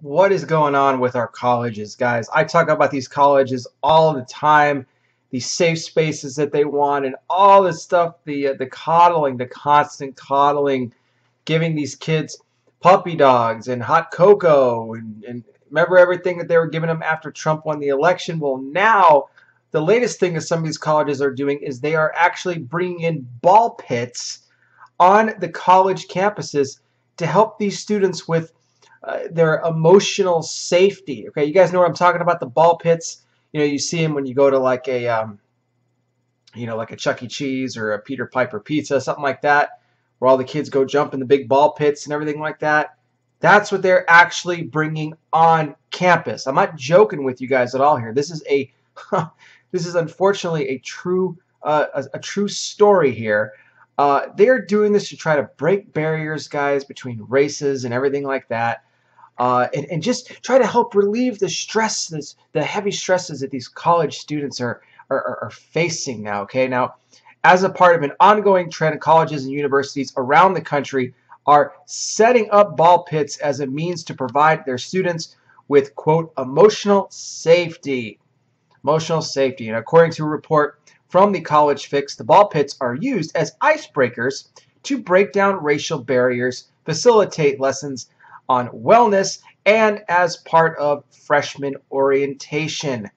what is going on with our colleges, guys? I talk about these colleges all the time, these safe spaces that they want, and all this stuff, the, uh, the coddling, the constant coddling, giving these kids puppy dogs and hot cocoa. And, and remember everything that they were giving them after Trump won the election? Well, now the latest thing that some of these colleges are doing is they are actually bringing in ball pits on the college campuses to help these students with uh, their emotional safety. Okay, you guys know what I'm talking about? The ball pits. You know, you see them when you go to like a, um, you know, like a Chuck E. Cheese or a Peter Piper Pizza, something like that, where all the kids go jump in the big ball pits and everything like that. That's what they're actually bringing on campus. I'm not joking with you guys at all here. This is a, this is unfortunately a true, uh, a, a true story here. Uh, they're doing this to try to break barriers, guys, between races and everything like that uh, and, and just try to help relieve the stresses, the heavy stresses that these college students are, are, are facing now. Okay, now as a part of an ongoing trend, colleges and universities around the country are setting up ball pits as a means to provide their students with quote emotional safety. Emotional safety, and according to a report from the College Fix, the ball pits are used as icebreakers to break down racial barriers, facilitate lessons on wellness and as part of freshman orientation.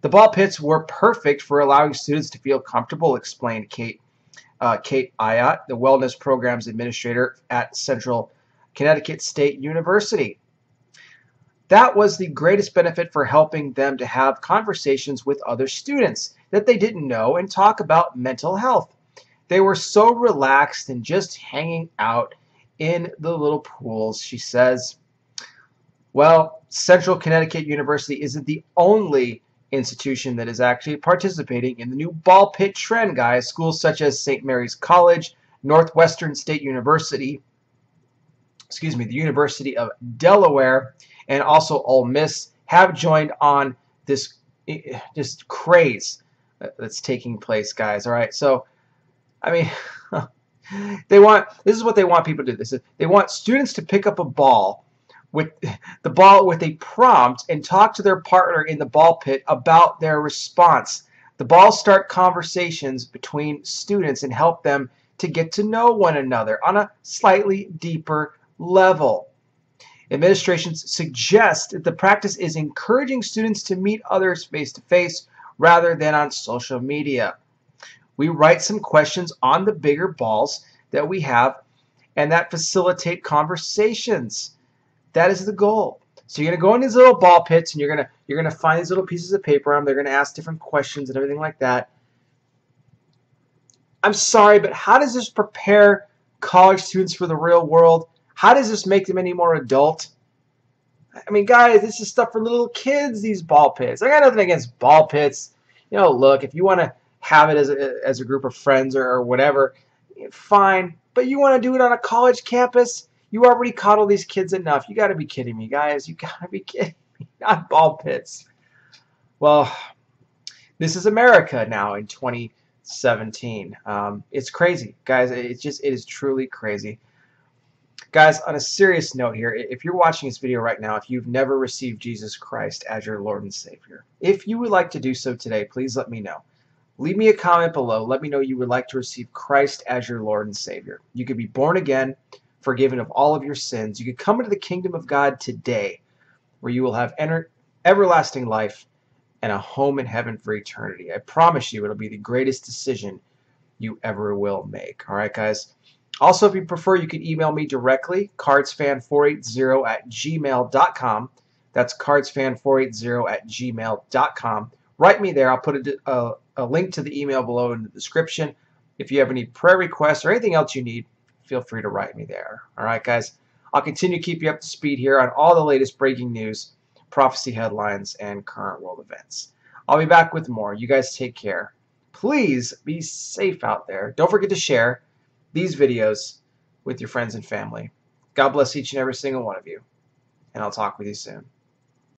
The ball pits were perfect for allowing students to feel comfortable, explained Kate uh, Kate Ayotte, the wellness programs administrator at Central Connecticut State University. That was the greatest benefit for helping them to have conversations with other students that they didn't know and talk about mental health. They were so relaxed and just hanging out in the little pools. She says, well, Central Connecticut University isn't the only institution that is actually participating in the new ball pit trend, guys. Schools such as St. Mary's College, Northwestern State University, excuse me, the University of Delaware, and also Ole Miss have joined on this just craze that's taking place, guys. All right, so I mean, they want this is what they want people to do. This is, they want students to pick up a ball with the ball with a prompt and talk to their partner in the ball pit about their response. The balls start conversations between students and help them to get to know one another on a slightly deeper level. Administrations suggest that the practice is encouraging students to meet others face to face rather than on social media we write some questions on the bigger balls that we have and that facilitate conversations. That is the goal. So you're gonna go in these little ball pits and you're gonna you're gonna find these little pieces of paper on them. They're gonna ask different questions and everything like that. I'm sorry, but how does this prepare college students for the real world? How does this make them any more adult? I mean, guys, this is stuff for little kids, these ball pits. I got nothing against ball pits. You know, look, if you want to have it as a, as a group of friends or, or whatever, fine. But you want to do it on a college campus? You already coddle these kids enough. You got to be kidding me, guys. You got to be kidding me. Not ball pits. Well, this is America now in 2017. Um, it's crazy, guys. It's just, it is truly crazy. Guys, on a serious note here, if you're watching this video right now, if you've never received Jesus Christ as your Lord and Savior, if you would like to do so today, please let me know. Leave me a comment below. Let me know you would like to receive Christ as your Lord and Savior. You could be born again, forgiven of all of your sins. You could come into the kingdom of God today, where you will have everlasting life and a home in heaven for eternity. I promise you it'll be the greatest decision you ever will make. All right, guys? Also, if you prefer, you can email me directly, cardsfan480 at gmail.com. That's cardsfan480 at gmail.com. Write me there. I'll put a, a a link to the email below in the description. If you have any prayer requests or anything else you need, feel free to write me there. All right, guys. I'll continue to keep you up to speed here on all the latest breaking news, prophecy headlines, and current world events. I'll be back with more. You guys take care. Please be safe out there. Don't forget to share these videos with your friends and family. God bless each and every single one of you, and I'll talk with you soon.